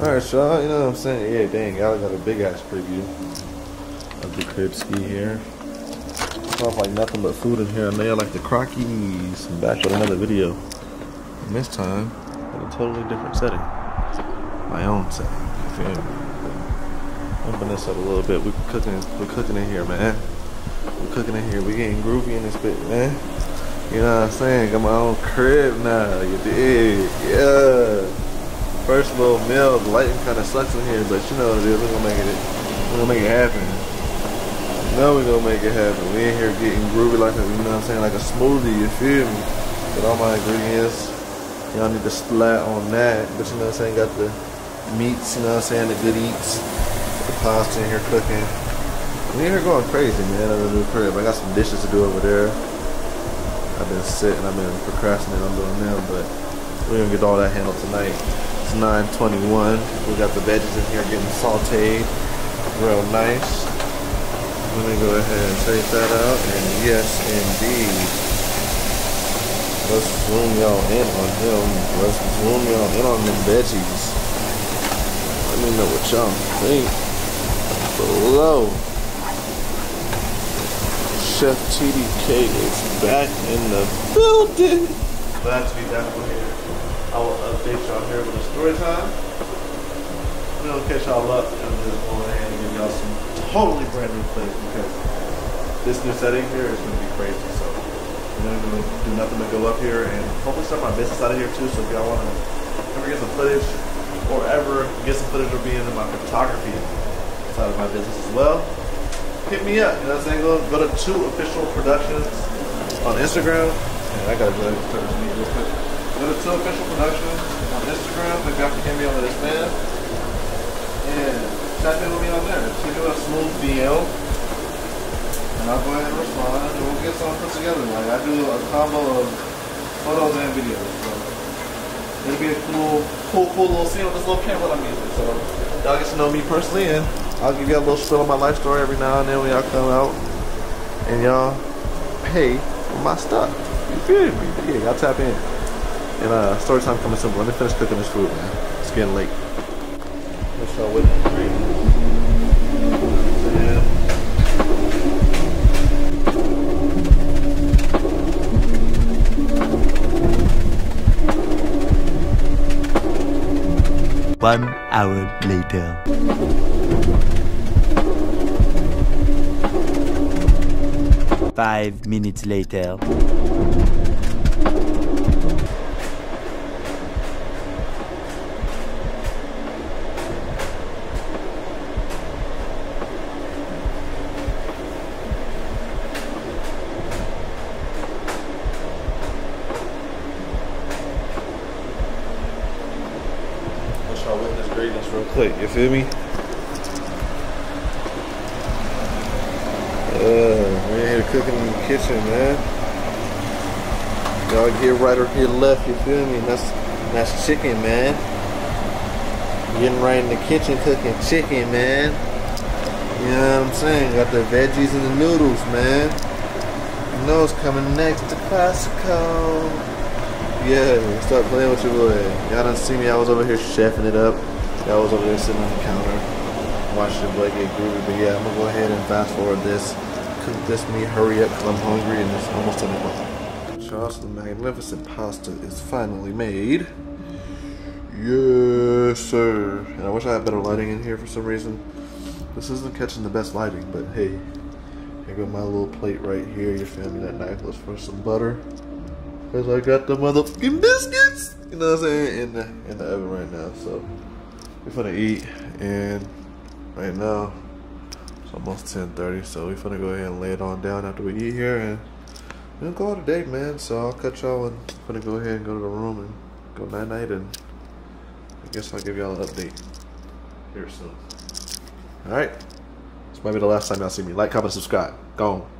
Alright, y'all, you know what I'm saying? Yeah, dang, y'all got a big ass preview of the crib ski here. Smells like nothing but food in here. And they are like the Crockies. I'm back with another video. And this time, in a totally different setting. My own setting. You feel me? Open this up a little bit. We cooking, we cooking in here, man. We cooking in here. We getting groovy in this bit, man. You know what I'm saying? Got my own crib now. You dig? Yeah. First little meal. The lighting kind of sucks in here, but you know what it is. We're gonna make it. We're gonna make it happen. Know we're gonna make it happen. We in here getting groovy like a, you know what I'm saying, like a smoothie. You feel me? Got all my ingredients. Y'all need to splat on that. But you know what I'm saying? Got the meats. You know what I'm saying? The good eats. The pasta in here cooking. We in here going crazy, man. In the new crib. I got some dishes to do over there. I've been sitting, I've been procrastinating on doing them, but we're gonna get all that handled tonight. It's 9:21. We got the veggies in here getting sauteed, real nice. Let me go ahead and take that out, and yes, indeed. Let's zoom y'all in on him. Let's zoom y'all in on them veggies. Let me know what y'all think below. Chef TDK is back in the building. Glad to be back on here. I will update y'all here with a story time. We're gonna catch y'all up and just go ahead and give y'all some totally brand new footage because this new setting here is gonna be crazy. So we're gonna do nothing but go up here and hopefully start my business out of here too. So if y'all wanna ever get some footage or ever get some footage of being in my photography side of my business as well, hit me up. You know what I'm saying? Go, go to two official productions on Instagram. And I gotta go ahead and start this real quick. Go to two official production on Instagram. If y'all can me over this man. And tap in with me on there. Shoot me a smooth DM. And I'll go ahead and respond and we'll get something put together. Like I do a combo of photos and videos. So it'll be a cool, cool, cool little scene with this little camera I'm using. So y'all get to know me personally and I'll give you a little spill of my life story every now and then when y'all come out and y'all pay for my stuff. You feel me? Yeah, y'all tap in. And uh, story time coming soon. Let me finish cooking this food, man. It's getting late. Let's start with One hour later. Five minutes later. Real quick. You feel me? Uh, we're here cooking in the kitchen, man. Y'all get right or get left, you feel me? That's that's chicken, man. Getting right in the kitchen cooking chicken, man. You know what I'm saying? Got the veggies and the noodles, man. You know it's coming next to Classico. Yeah, start playing with your boy. Y'all done see me, I was over here chefing it up. Y'all was over there sitting on the counter. Watching the boy get groovy. But yeah, I'm gonna go ahead and fast forward this. Cook this meat, hurry up, cause I'm hungry and it's almost 10 o'clock. Charles, the magnificent pasta is finally made. Yes, sir. And I wish I had better lighting in here for some reason. This isn't catching the best lighting, but hey. Here go my little plate right here. You feel me? That knife was for some butter. Cause I got the motherfucking biscuits, you know what I'm saying, in the in the oven right now. So we finna eat, and right now it's almost 10:30. So we finna go ahead and lay it on down after we eat here, and we'll call it a day, man. So I'll cut y'all and finna go ahead and go to the room and go night night, and I guess I'll give y'all an update here soon. All right, this might be the last time y'all see me. Like, comment, subscribe. Go on.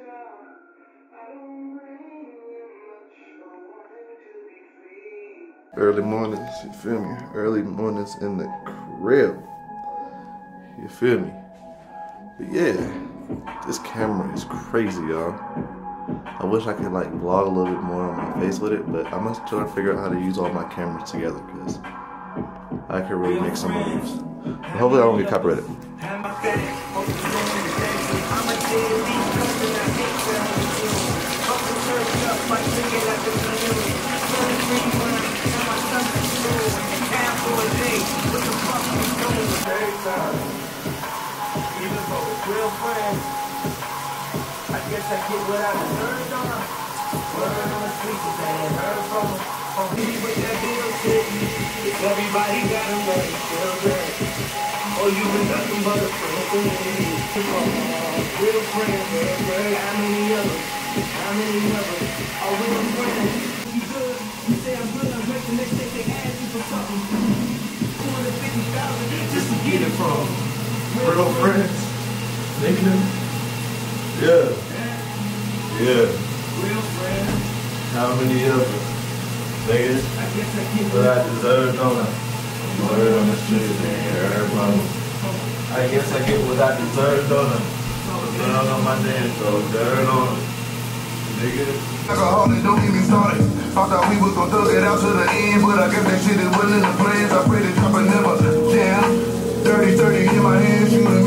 I. Early mornings, you feel me? Early mornings in the crib. You feel me? But yeah, this camera is crazy, y'all. I wish I could like vlog a little bit more on my face with it, but I'm just trying to figure out how to use all my cameras together because I could really make some moves. But hopefully I don't get copyrighted. I get what I deserved on them. Word on the streets is they ain't heard from them. From me with that bullshit. Everybody got them that feel. Oh, you been nothing but a friend to me. Real friends, real friends. How many of them? How many of them are real friends? You good? You say I'm good. I'm great. The next day they ask you for something. 250,000 just to get it from. Real friends. Nigga. Yeah. Yeah. Real friends. How many of us? Nigga. I guess I get What I deserve, don't I? Word on the street, nigga. Everybody. I guess I get what I deserve, don't I? Dirt on my dance, so dirt on it. Nigga. Alcoholic, don't get me started. I thought we was gonna thug it out to the end, but I guess that shit is well in the plans. I pray the chopper never jam. Dirty, dirty in my hand, shoot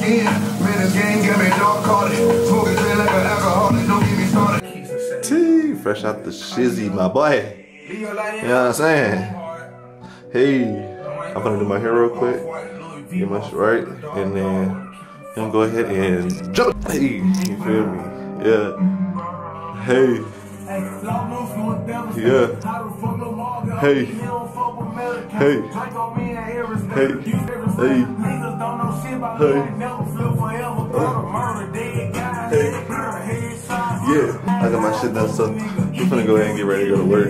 skin. Man, this game got me dark carded. Smoking shit like an alcoholic, don't get me started. T, fresh out the shizzy, my boy. You know what I'm saying? Hey, I'm gonna do my hair real quick. Get my right, and then I'm gonna go ahead and jump. Hey, you feel me? Yeah. Hey. Yeah. Hey. Hey. Hey. Hey. Yeah, I got my shit done, so we're gonna go ahead and get ready to go to work.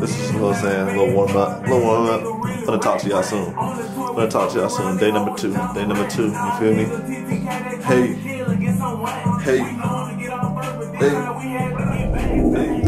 This is, you know what I'm saying, a little warm up, a little warm up. I'm gonna talk to y'all soon. I'm gonna talk to y'all soon. Day number two, day number two, you feel me? Hey, hey, hey, hey.